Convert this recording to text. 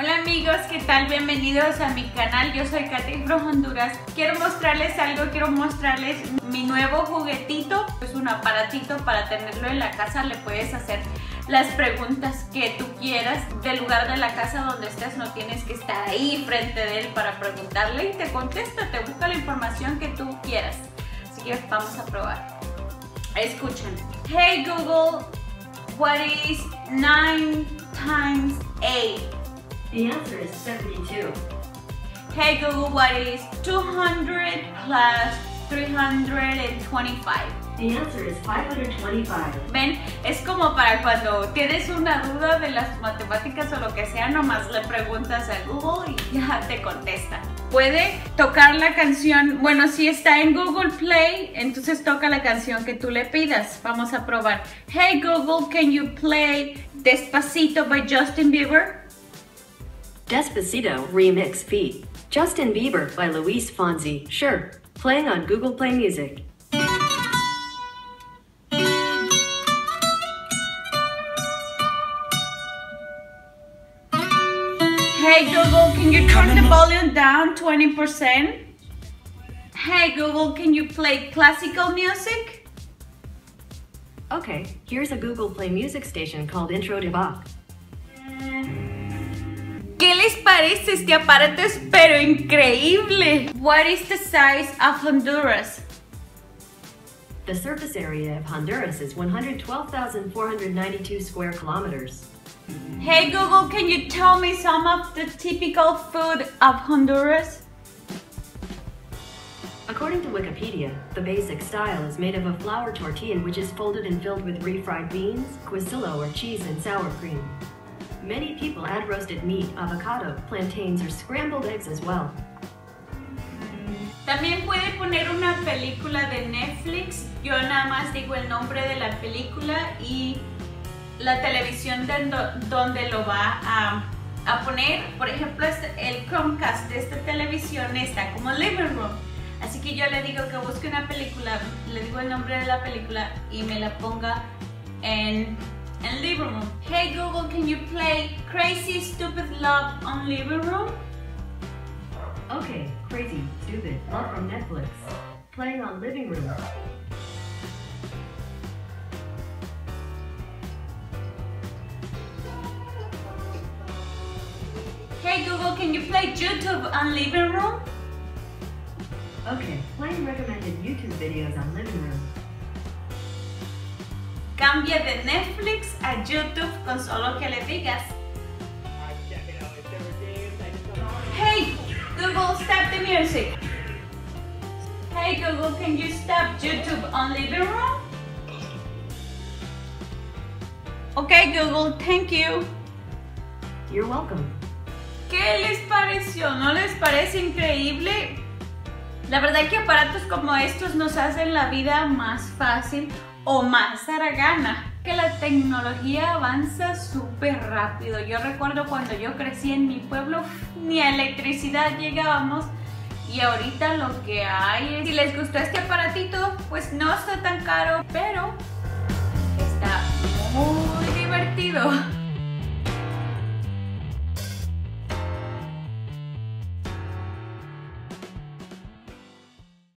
Hola amigos, ¿qué tal? Bienvenidos a mi canal, yo soy Katy Pro Honduras. Quiero mostrarles algo, quiero mostrarles mi nuevo juguetito. Es un aparatito para tenerlo en la casa, le puedes hacer las preguntas que tú quieras del lugar de la casa donde estés, no tienes que estar ahí frente de él para preguntarle y te contesta, te busca la información que tú quieras. Así que vamos a probar. Escuchen. Hey Google, what is 9 times 8? The answer is 72. Hey Google, what is 200 plus 325? The answer is 525. Ven, es como para cuando tienes una duda de las matemáticas o lo que sea, nomás le preguntas a Google y ya te contesta. Puede tocar la canción, bueno, si está en Google Play, entonces toca la canción que tú le pidas. Vamos a probar. Hey Google, can you play Despacito by Justin Bieber? Despacito Remix Feat. Justin Bieber by Luis Fonsi. Sure. Playing on Google Play Music. Hey Google, can you turn the volume down 20%? Hey Google, can you play classical music? Okay, here's a Google Play music station called Intro to Bach. ¿Qué les parece este aparato? Es pero increíble. What is the size of Honduras? The surface area of Honduras is 112,492 square kilometers. Hey Google, can you tell me some of the typical food of Honduras? According to Wikipedia, the basic style is made of a flour tortilla which is folded and filled with refried beans, quesillo or cheese and sour cream. Many people add roasted meat, avocado, plantains or scrambled eggs as well. También puede poner una película de Netflix. Yo nada más digo el nombre de la película y la televisión de do- donde lo va a, a poner. Por ejemplo, este- el Chromecast de esta televisión está como living room. Así que yo le digo que busque una película, le digo el nombre de la película y me la ponga en, en living room. Hey Google, can you play Crazy Stupid Love on living room? Okay, crazy, stupid, love from Netflix. Playing on living room. Hey Google, can you play YouTube on living room? Okay, playing recommended YouTube videos on living room. Cambia de Netflix a YouTube con solo que le digas. Hey Google, stop the music. Hey Google, can you stop YouTube on living room? Okay Google, thank you. You're welcome. ¿Qué les pareció? ¿No les parece increíble? La verdad que aparatos como estos nos hacen la vida más fácil o más haragana. Que la tecnología avanza súper rápido. Yo recuerdo cuando yo crecí en mi pueblo, ni a electricidad llegábamos. Y ahorita lo que hay es... Si les gustó este aparatito, pues no está tan caro, pero está muy divertido.